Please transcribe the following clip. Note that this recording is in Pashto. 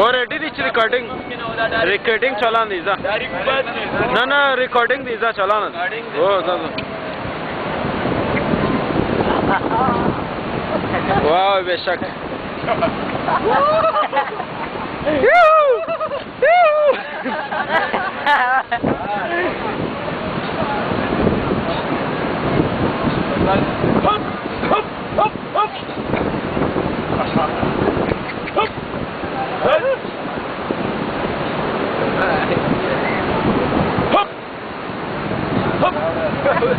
اور ډیری چې ریکارډینګ ریکارډینګ چلان دی ځا نه نه ریکارډینګ دی ځا چلان او ځا واو بشک یو یو